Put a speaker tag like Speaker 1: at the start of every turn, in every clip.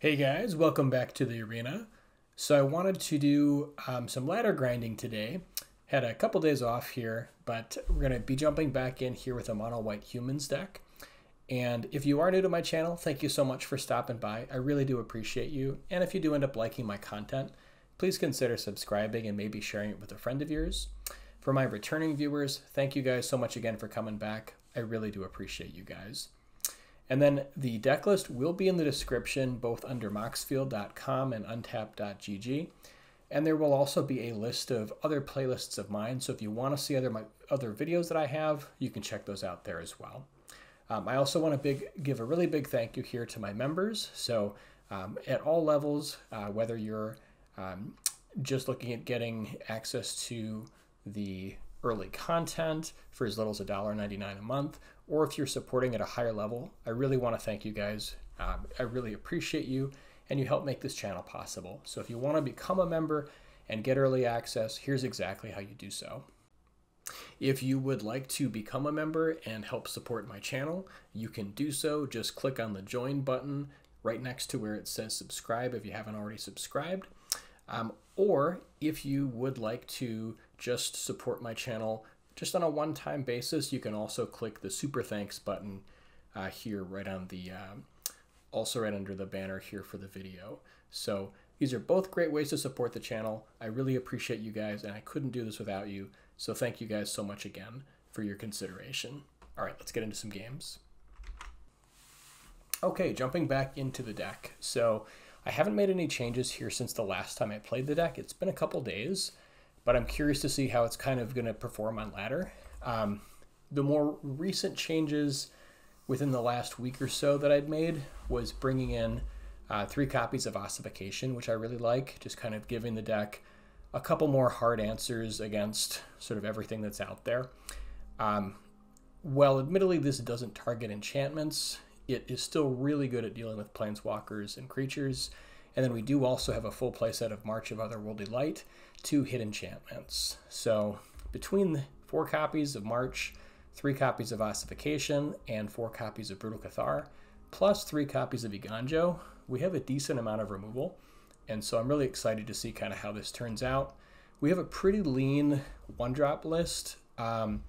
Speaker 1: Hey guys, welcome back to the arena. So I wanted to do um, some ladder grinding today. Had a couple days off here, but we're going to be jumping back in here with a mono white humans deck. And if you are new to my channel, thank you so much for stopping by. I really do appreciate you. And if you do end up liking my content, please consider subscribing and maybe sharing it with a friend of yours. For my returning viewers, thank you guys so much again for coming back. I really do appreciate you guys. And then the deck list will be in the description both under moxfield.com and untapped.gg. And there will also be a list of other playlists of mine. So if you want to see other my other videos that I have, you can check those out there as well. Um, I also want to big, give a really big thank you here to my members. So um, at all levels, uh, whether you're um, just looking at getting access to the early content for as little as $1.99 a month, or if you're supporting at a higher level, I really want to thank you guys. Um, I really appreciate you, and you help make this channel possible. So if you want to become a member and get early access, here's exactly how you do so. If you would like to become a member and help support my channel, you can do so. Just click on the join button right next to where it says subscribe if you haven't already subscribed. Um, or if you would like to just support my channel just on a one-time basis, you can also click the super thanks button uh, here right on the, uh, also right under the banner here for the video. So these are both great ways to support the channel. I really appreciate you guys and I couldn't do this without you. So thank you guys so much again for your consideration. All right, let's get into some games. Okay, jumping back into the deck. So I haven't made any changes here since the last time I played the deck. It's been a couple days but I'm curious to see how it's kind of going to perform on ladder. Um, the more recent changes within the last week or so that I'd made was bringing in uh, three copies of Ossification, which I really like, just kind of giving the deck a couple more hard answers against sort of everything that's out there. Um, well, admittedly, this doesn't target enchantments. It is still really good at dealing with planeswalkers and creatures. And then we do also have a full playset of March of Otherworldly Light, two hit enchantments. So between four copies of March, three copies of Ossification, and four copies of Brutal Cathar, plus three copies of Eiganjo, we have a decent amount of removal. And so I'm really excited to see kind of how this turns out. We have a pretty lean one drop list. Um,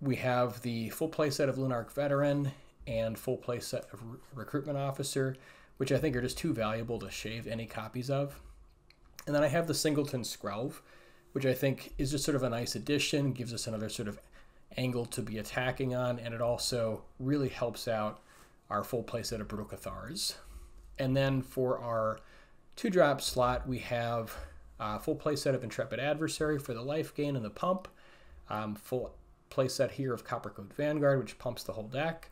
Speaker 1: we have the full playset of Lunarch Veteran and full playset of Recruitment Officer, which I think are just too valuable to shave any copies of. And then I have the Singleton Skrelv, which I think is just sort of a nice addition, gives us another sort of angle to be attacking on, and it also really helps out our full playset of Brutal. And then for our two drop slot, we have a full playset of Intrepid Adversary for the life gain and the pump, um, full playset here of Copper Coppercoat Vanguard, which pumps the whole deck,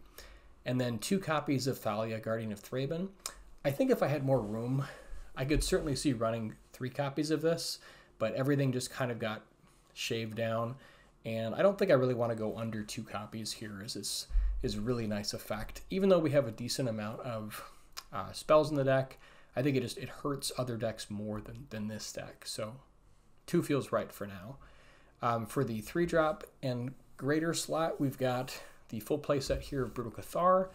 Speaker 1: and then two copies of Thalia, Guardian of Thraben. I think if I had more room, I could certainly see running three copies of this, but everything just kind of got shaved down. And I don't think I really want to go under two copies here as this is a really nice effect. Even though we have a decent amount of uh, spells in the deck, I think it just it hurts other decks more than, than this deck. So two feels right for now. Um, for the three drop and greater slot, we've got the full playset here of Brutal Cathar.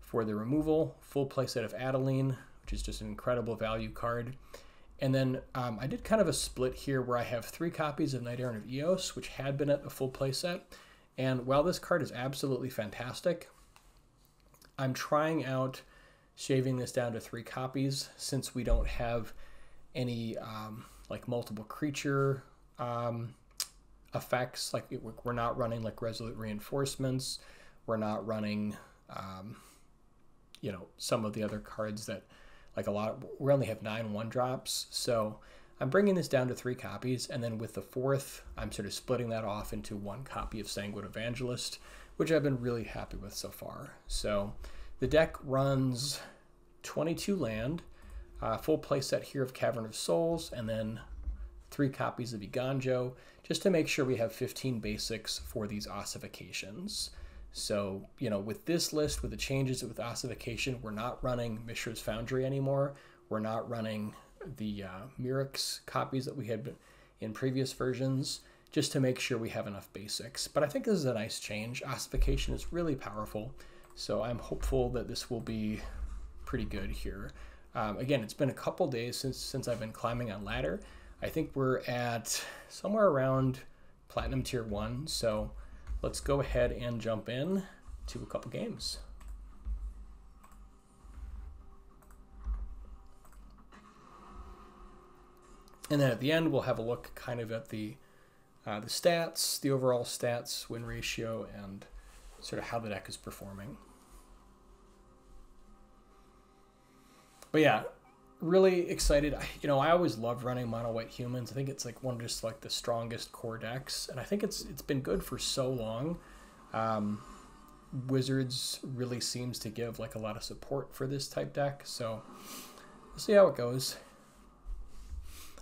Speaker 1: For the removal, full playset of Adeline, which is just an incredible value card. And then um, I did kind of a split here where I have three copies of Knight Errant of Eos, which had been at a full playset. And while this card is absolutely fantastic, I'm trying out shaving this down to three copies since we don't have any um, like multiple creature um, effects. Like we're not running like resolute reinforcements. We're not running, um, you know, some of the other cards that like a lot, of, we only have nine one drops. So I'm bringing this down to three copies. And then with the fourth, I'm sort of splitting that off into one copy of Sanguine Evangelist, which I've been really happy with so far. So the deck runs 22 land, uh, full playset here of Cavern of Souls, and then three copies of Eiganjo, just to make sure we have 15 basics for these ossifications. So, you know, with this list, with the changes with ossification, we're not running Mishra's Foundry anymore. We're not running the uh, Mirrex copies that we had in previous versions, just to make sure we have enough basics. But I think this is a nice change. Ossification is really powerful, so I'm hopeful that this will be pretty good here. Um, again, it's been a couple days since since I've been climbing on ladder. I think we're at somewhere around platinum tier one. So let's go ahead and jump in to a couple games. And then at the end, we'll have a look kind of at the uh, the stats, the overall stats, win ratio, and sort of how the deck is performing. But yeah, really excited. You know, I always love running mono white humans. I think it's like one of just like the strongest core decks, and I think it's it's been good for so long. Um, Wizards really seems to give like a lot of support for this type deck, so we'll see how it goes.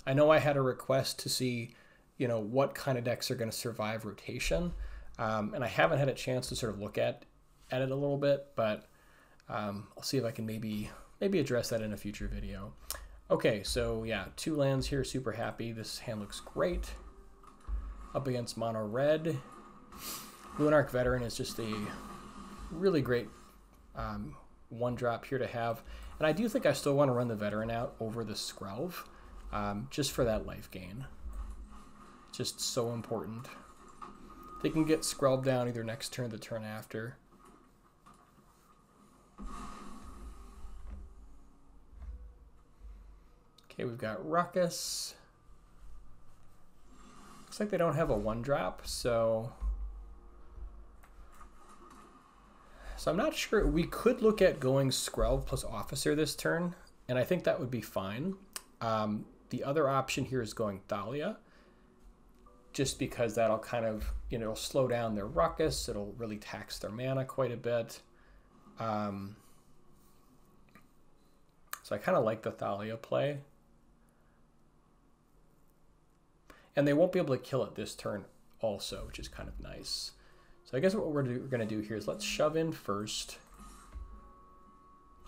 Speaker 1: I know I had a request to see, you know, what kind of decks are going to survive rotation, um, and I haven't had a chance to sort of look at at it a little bit, but um, I'll see if I can maybe maybe address that in a future video. Okay, so yeah, two lands here, super happy. This hand looks great. Up against mono red. Lunarch Veteran is just a really great um, one drop here to have. And I do think I still want to run the Veteran out over the Skrelv um, just for that life gain. Just so important. They can get Skrelv down either next turn or the turn after. Okay, we've got Ruckus. Looks like they don't have a one drop, so So I'm not sure. We could look at going Skrelv plus Officer this turn, and I think that would be fine. Um, the other option here is going Thalia, just because that'll kind of, you know, slow down their ruckus. It'll really tax their mana quite a bit. Um, so I kind of like the Thalia play. And they won't be able to kill it this turn also, which is kind of nice. So I guess what we're, going to do here is let's shove in first,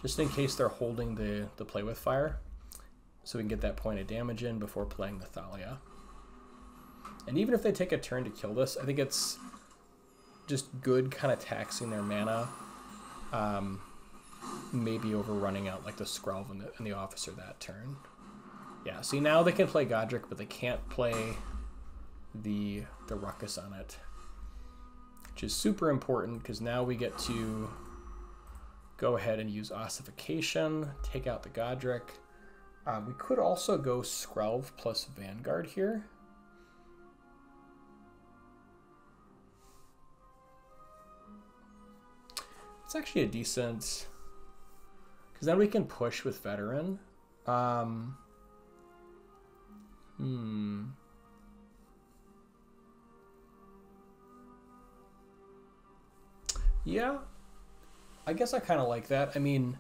Speaker 1: just in case they're holding the, the play with fire so we can get that point of damage in before playing the Thalia. And even if they take a turn to kill this, I think it's just good kind of taxing their mana. Um, maybe over running out like the Skrelv and the, and the Officer that turn. Yeah, see now they can play Godric, but they can't play the the Ruckus on it. Which is super important because now we get to go ahead and use Ossification, take out the Godric, um, we could also go Skrelv plus Vanguard here. It's actually a decent... Because then we can push with Veteran. Um, hmm... Yeah, I guess I kind of like that. I mean,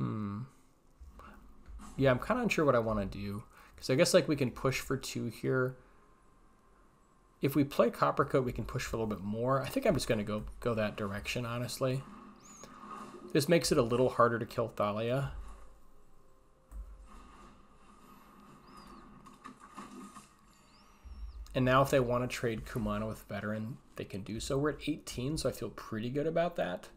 Speaker 1: Hmm. Yeah, I'm kind of unsure what I want to do. Because I guess like we can push for two here. If we play Coppercoat, we can push for a little bit more. I think I'm just going to go go that direction, honestly. This makes it a little harder to kill Thalia. And now if they want to trade Kumano with Veteran, they can do so. We're at 18, so I feel pretty good about that.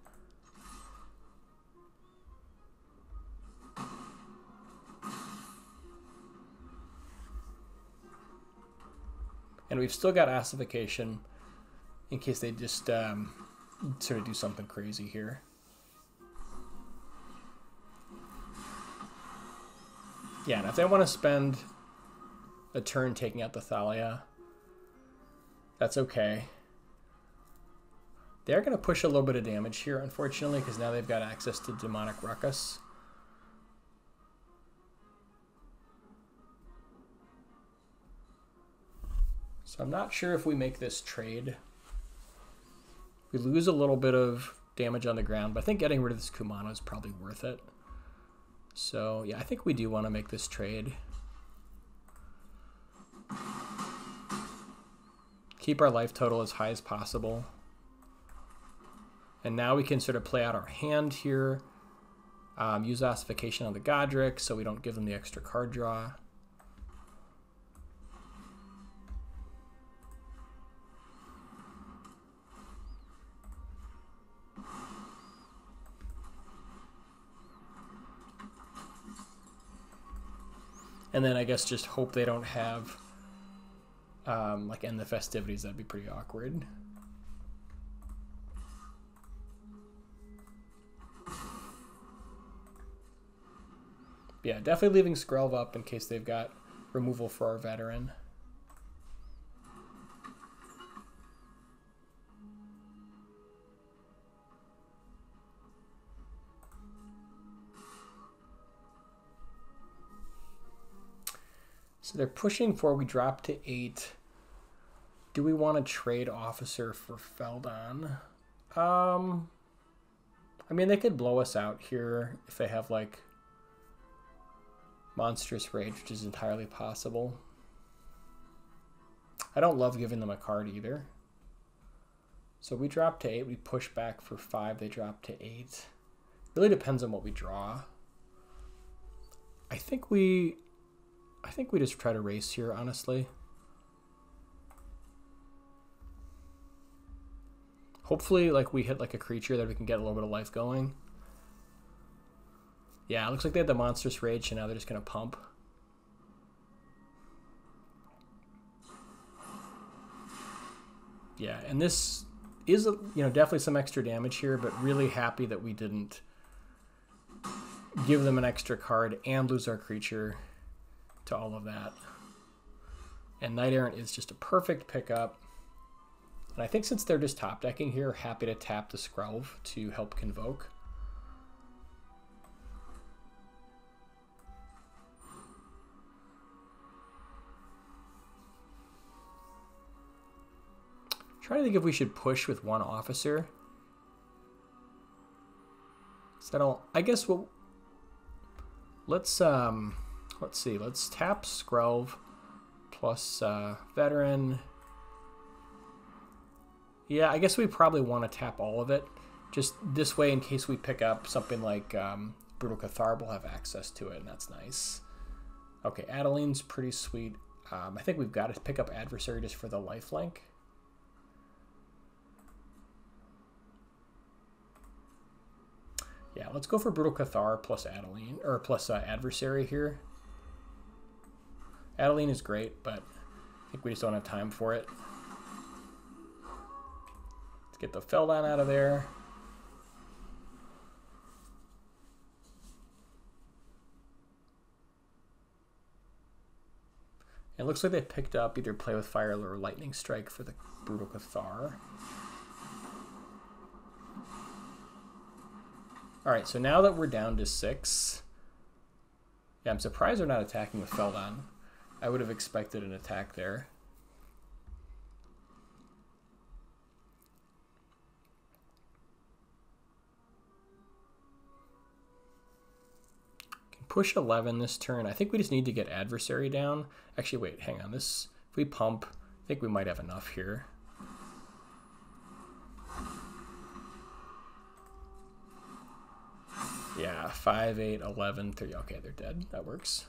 Speaker 1: And we've still got ossification in case they just um, sort of do something crazy here. Yeah, and if they want to spend a turn taking out the Thalia, that's okay. They're going to push a little bit of damage here, unfortunately, because now they've got access to Demonic Ruckus. So I'm not sure if we make this trade. We lose a little bit of damage on the ground, but I think getting rid of this Kumano is probably worth it. So yeah, I think we do want to make this trade. Keep our life total as high as possible. And now we can sort of play out our hand here. Um, use ossification on the Godric so we don't give them the extra card draw. And then I guess just hope they don't have um, like end the festivities. That'd be pretty awkward. Yeah, definitely leaving Skrelv up in case they've got removal for our veteran. So they're pushing for we drop to eight. Do we want to trade officer for Feldon? Um, I mean, they could blow us out here if they have like monstrous rage, which is entirely possible. I don't love giving them a card either. So we drop to eight, we push back for five, they drop to eight. Really depends on what we draw. I think we I think we just try to race here, honestly. Hopefully, like, we hit, like, a creature that we can get a little bit of life going. Yeah, it looks like they had the Monstrous Rage, and now they're just going to pump. Yeah, and this is, you know, definitely some extra damage here, but really happy that we didn't give them an extra card and lose our creature to all of that. And Knight Errant is just a perfect pickup. And I think since they're just top decking here, happy to tap the Skrelv to help convoke. trying to think if we should push with one officer. So I don't, I guess we'll, let's, um, let's see, let's tap Skrelv plus uh, veteran. Yeah, I guess we probably want to tap all of it. Just this way, in case we pick up something like um, Brutal Cathar, we'll have access to it, and that's nice. Okay, Adeline's pretty sweet. Um, I think we've got to pick up Adversary just for the lifelink. Yeah, let's go for Brutal Cathar plus Adeline, or plus uh, Adversary here. Adeline is great, but I think we just don't have time for it. Let's get the Feldon out of there. It looks like they picked up either Play with Fire or Lightning Strike for the Brutal Cathar. Alright, so now that we're down to six, yeah, I'm surprised they're not attacking with Feldon. I would have expected an attack there. Can push 11 this turn. I think we just need to get adversary down. Actually, wait, hang on. This If we pump, I think we might have enough here. Yeah, 5, 8, 11, 3. Okay, they're dead. That works.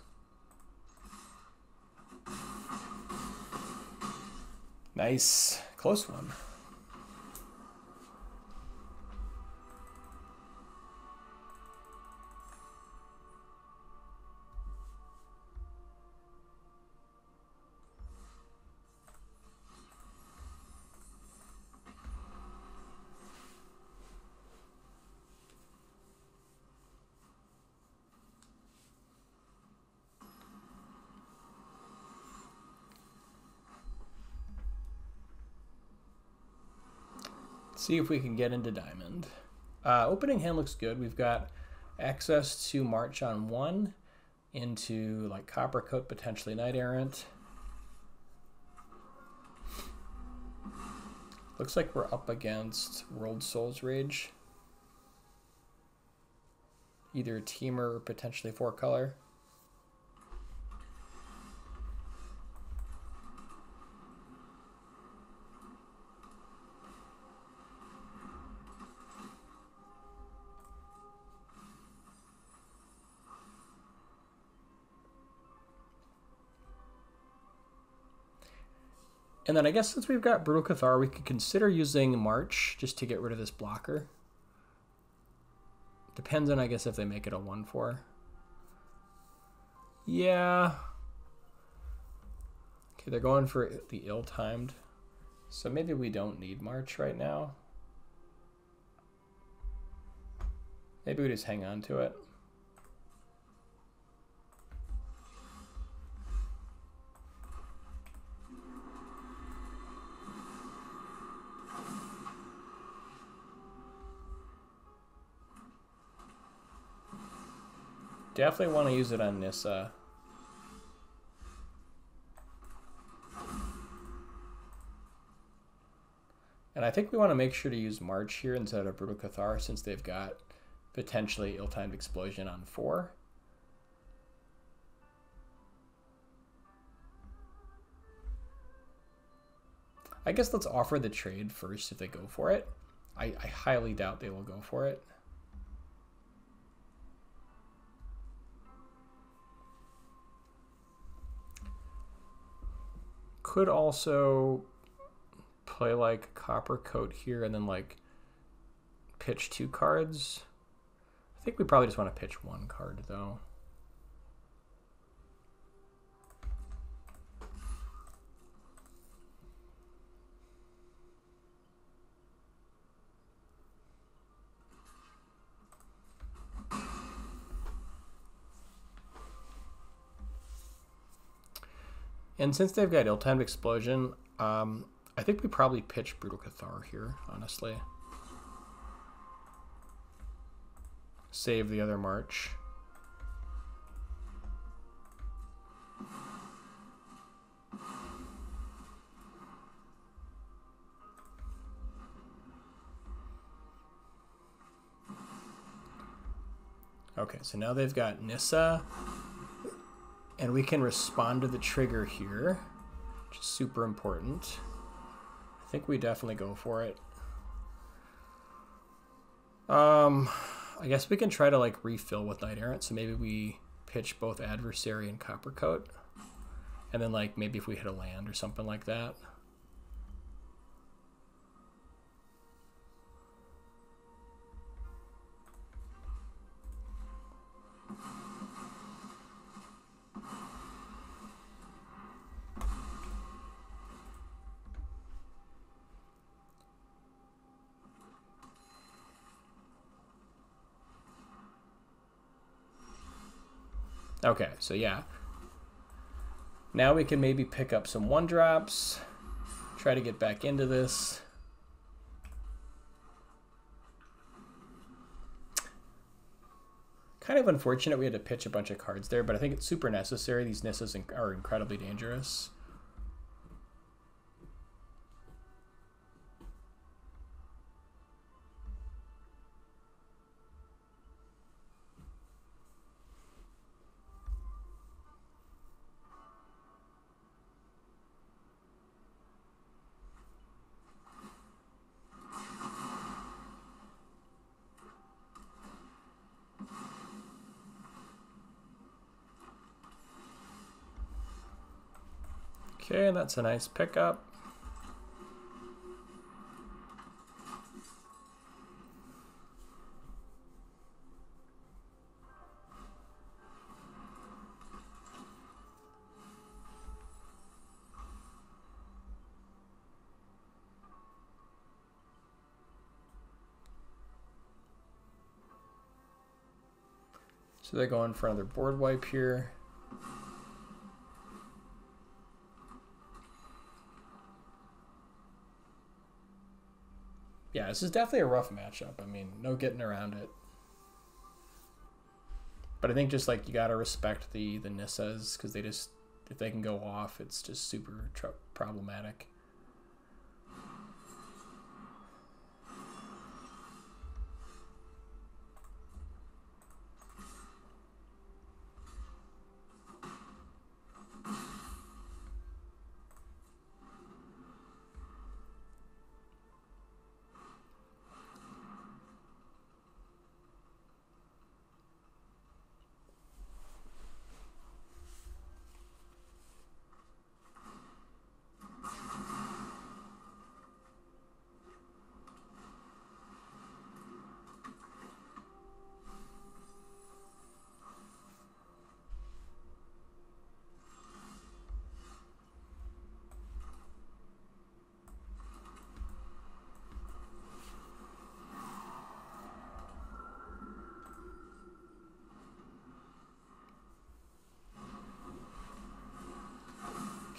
Speaker 1: Nice. Close one. See if we can get into diamond. Uh, opening hand looks good. We've got access to march on one into like Coppercoat, potentially Knight Errant. Looks like we're up against Worldsoul's Rage. Either Temur or potentially four color. And then I guess since we've got Brutal Cathar, we could consider using March just to get rid of this blocker. Depends on, I guess, if they make it a 1-4. Yeah. Okay, they're going for the ill-timed. So maybe we don't need March right now. Maybe we just hang on to it. Definitely want to use it on Nissa. Uh, and I think we want to make sure to use March here instead of Brutal Cathar since they've got potentially ill-timed explosion on four. I guess let's offer the trade first if they go for it. I, I highly doubt they will go for it. Could also play like copper coat here and then like pitch two cards. I think we probably just want to pitch one card though. And since they've got ill-timed explosion, um, I think we probably pitch Brutal Cathar here, honestly. Save the other march. Okay, so now they've got Nissa, and we can respond to the trigger here, which is super important I think we definitely go for it. Um, I guess we can try to like refill with Knight Errant. So maybe we pitch both Adversary and Coppercoat. And then like maybe if we hit a land or something like that. Okay, so yeah. Now we can maybe pick up some one drops, try to get back into this. Kind of unfortunate we had to pitch a bunch of cards there, but I think it's super necessary. These Nissas are incredibly dangerous. Okay, that's a nice pickup. So they're going for another board wipe here. Yeah, this is definitely a rough matchup. I mean, no getting around it. But I think just like you gotta respect the the Nissas because they just if they can go off, it's just super problematic.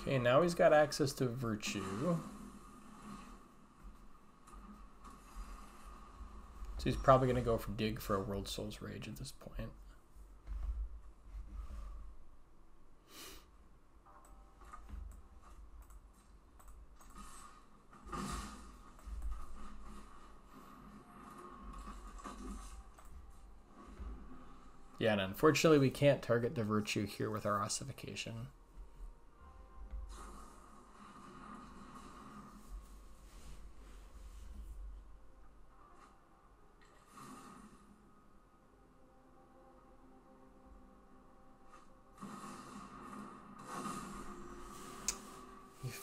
Speaker 1: Okay, now he's got access to virtue. So he's probably going to go for dig for a Worldsoul's Rage at this point. Yeah, and unfortunately we can't target the virtue here with our ossification.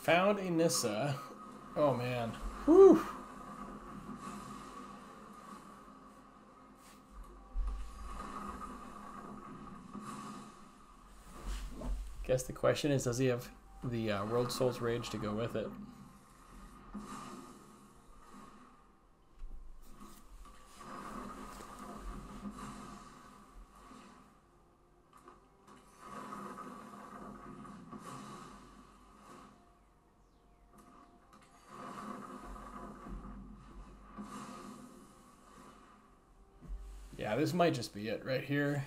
Speaker 1: Found a Nissa. Oh man. Whew. Guess the question is, does he have the uh, Worldsoul's Rage to go with it? Yeah, this might just be it right here.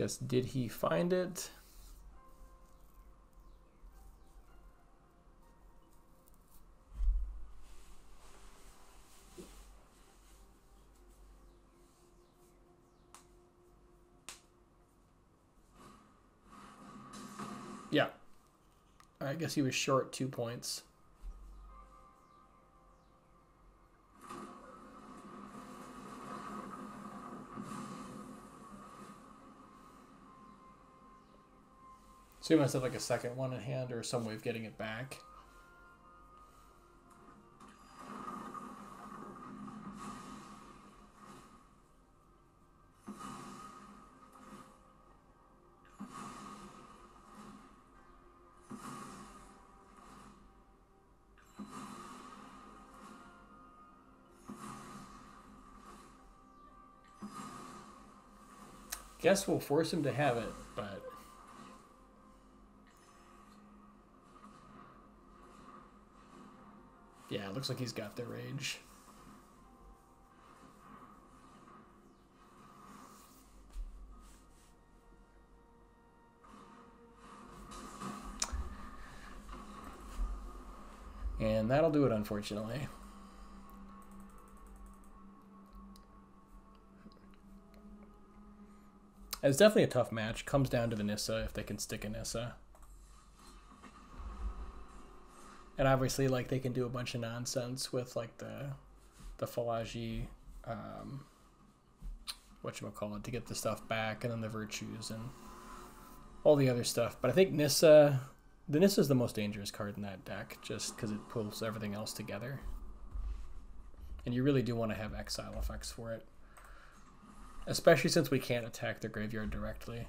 Speaker 1: Guess, did he find it? Yeah. I guess he was short two points. So you must have like a second one in hand or some way of getting it back. Guess we'll force him to have it, but Yeah, it looks like he's got the rage. And that'll do it, unfortunately. It's definitely a tough match. Comes down to the Nissa if they can stick a Nissa. And obviously like they can do a bunch of nonsense with like the the Fallaji um what you call it to get the stuff back and then the virtues and all the other stuff. But i think nissa the nissa is the most dangerous card in that deck just because it pulls everything else together. And you really do want to have exile effects for it. Especially since we can't attack the graveyard directly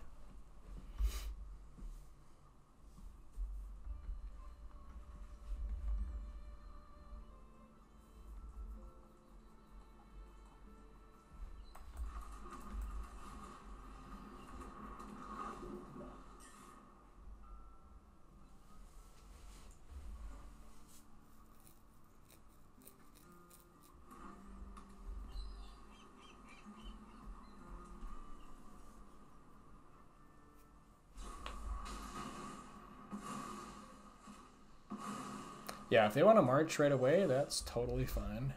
Speaker 1: Yeah, if they want to march right away, that's totally fine.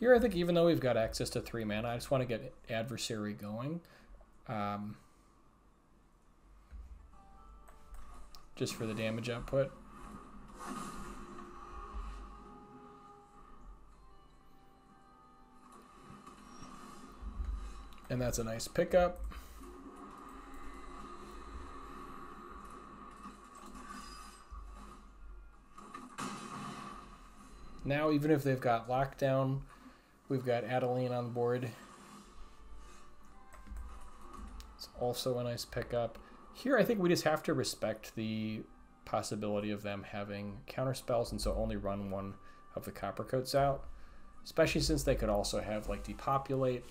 Speaker 1: Here, I think even though we've got access to three mana, I just want to get adversary going. Um, just for the damage output. And that's a nice pickup. Now, even if they've got lockdown, we've got Adeline on board. It's also a nice pickup. Here, I think we just have to respect the possibility of them having counter spells, and so only run one of the copper coats out. Especially since they could also have like depopulate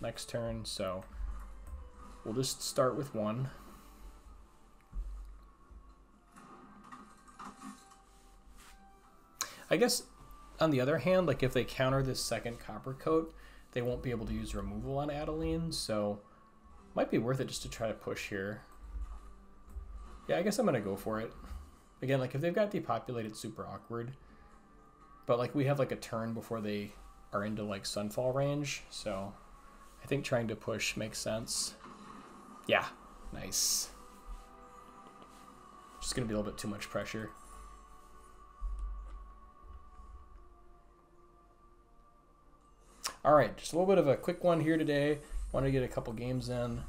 Speaker 1: next turn, so we'll just start with one. I guess on the other hand, like if they counter this second copper coat, they won't be able to use removal on Adeline, so might be worth it just to try to push here. Yeah, I guess I'm gonna go for it. Again, like if they've got depopulated, super awkward. But like we have like a turn before they are into like Sunfall range, so I think trying to push makes sense. Yeah, nice. Just gonna be a little bit too much pressure. All right, just a little bit of a quick one here today. Want to get a couple games in.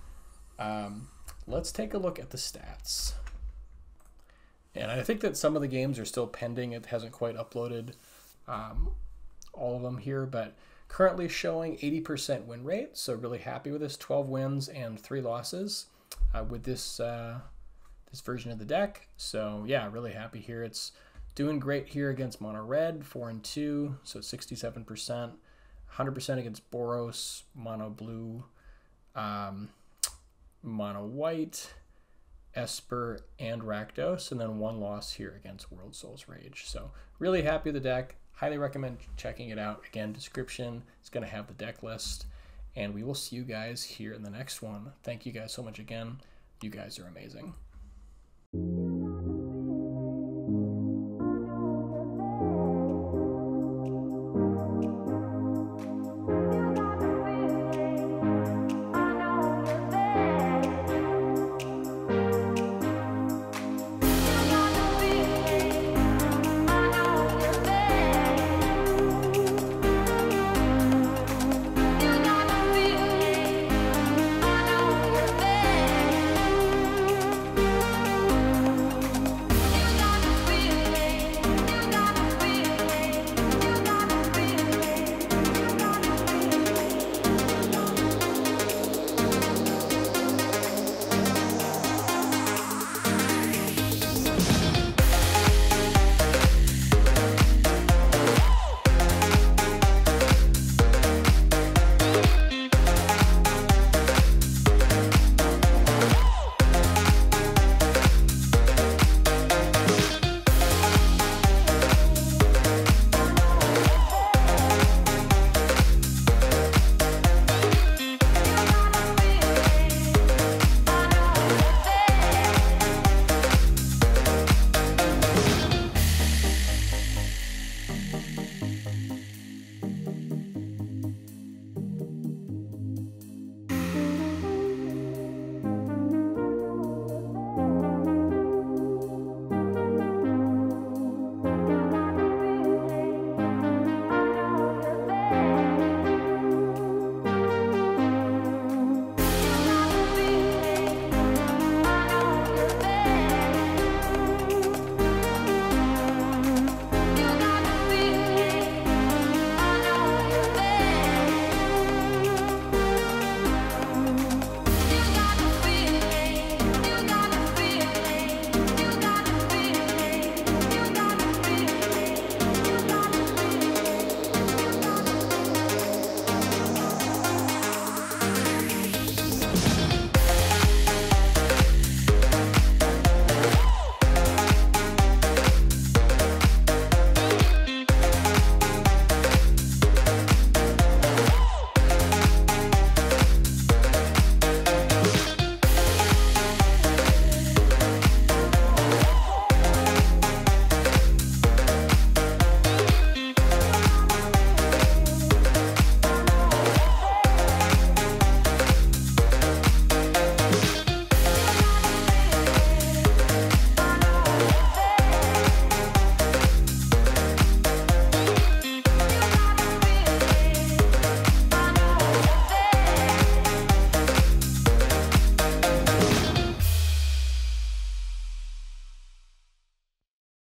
Speaker 1: Um, let's take a look at the stats. And I think that some of the games are still pending. It hasn't quite uploaded um, all of them here, but currently showing 80% win rate. So really happy with this. 12 wins and three losses uh, with this uh, this version of the deck. So yeah, really happy here. It's doing great here against mono red, four and two, so 67%. 100% against Boros, Mono Blue, um, Mono White, Esper, and Rakdos, and then one loss here against Worldsoul's Rage. So really happy with the deck. Highly recommend checking it out. Again, description is going to have the deck list. And we will see you guys here in the next one. Thank you guys so much again. You guys are amazing.